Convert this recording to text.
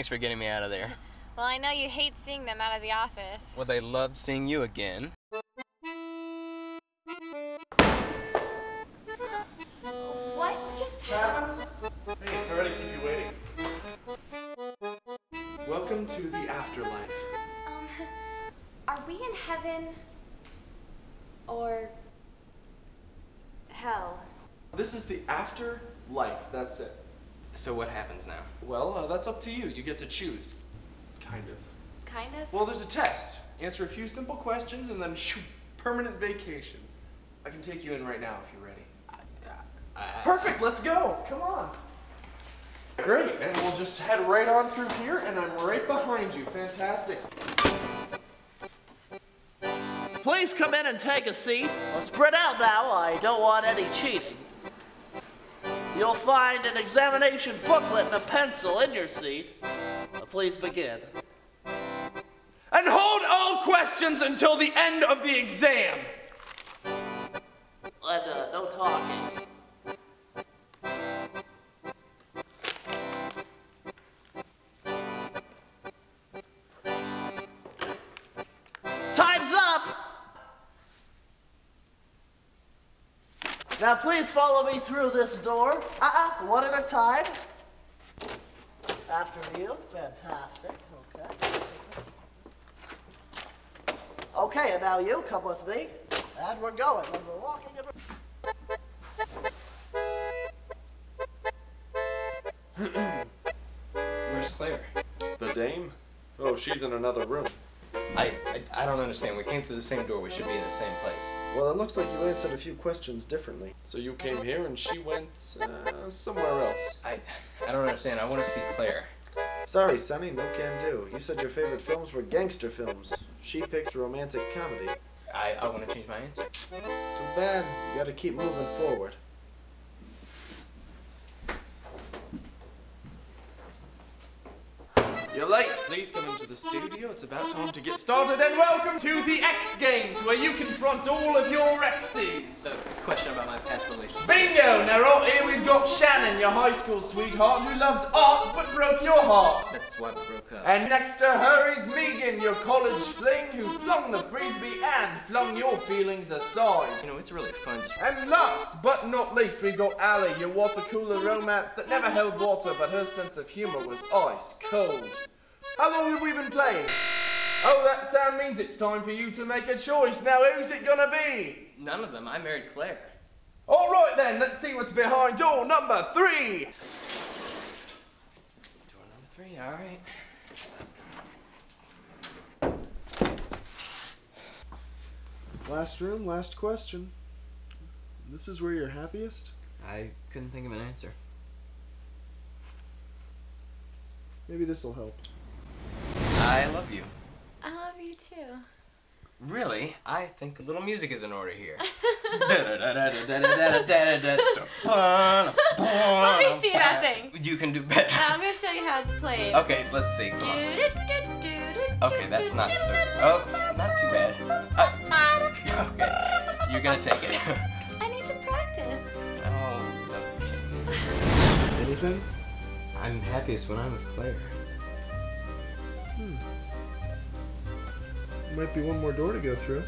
Thanks for getting me out of there. Well, I know you hate seeing them out of the office. Well, they loved seeing you again. What just happened? Hey, sorry to keep you waiting. Welcome to the afterlife. Um, are we in heaven or hell? This is the afterlife, that's it. So what happens now? Well, uh, that's up to you. You get to choose. Kind of. Kind of. Well, there's a test. Answer a few simple questions and then shoo, permanent vacation. I can take you in right now if you're ready. Perfect, let's go. Come on. Great, and we'll just head right on through here, and I'm right behind you. Fantastic. Please come in and take a seat. Well, spread out now. I don't want any cheating. You'll find an examination booklet and a pencil in your seat. Please begin. And hold all questions until the end of the exam. And uh, no talking. Now please follow me through this door. Uh-uh, one at a time. After you, fantastic, okay. Okay, and now you come with me. And we're going, and we're walking and we're... Where's Claire? The dame? Oh, she's in another room. I, I I don't understand. We came through the same door. We should be in the same place. Well, it looks like you answered a few questions differently. So you came here and she went uh, somewhere else. I I don't understand. I want to see Claire. Sorry, Sonny, no can do. You said your favorite films were gangster films. She picked romantic comedy. I, I want to change my answer. Too bad. You gotta keep moving forward. You're late. Please come into the studio. It's about time to get started. And welcome to the X Games, where you confront all of your exes. The question about my past relationship. Bingo! Now, right here we've got Shannon, your high school sweetheart, who loved art but broke your heart. That's why we broke up. And next to her is Megan, your college fling, who flung the frisbee and flung your feelings aside. You know, it's really fun. And last but not least, we've got Allie, your water cooler romance that never held water, but her sense of humor was ice cold. How long have we been playing? Oh, that sound means it's time for you to make a choice. Now, who's it gonna be? none of them. I married Claire. All right then, let's see what's behind door number three. Door number three. All right. Last room, last question. This is where you're happiest? I couldn't think of an answer. Maybe this'll help. I love you. I love you too. Really? I think a little music is in order here. Let me see that thing. You can do better. I'm gonna show you how it's played. Okay, let's see. Come on. Okay, that's not so. Oh, not too bad. Uh, okay, you're gonna take it. I need to practice. oh, okay. Anything? I'm happiest when I'm with Claire. Might be one more door to go through.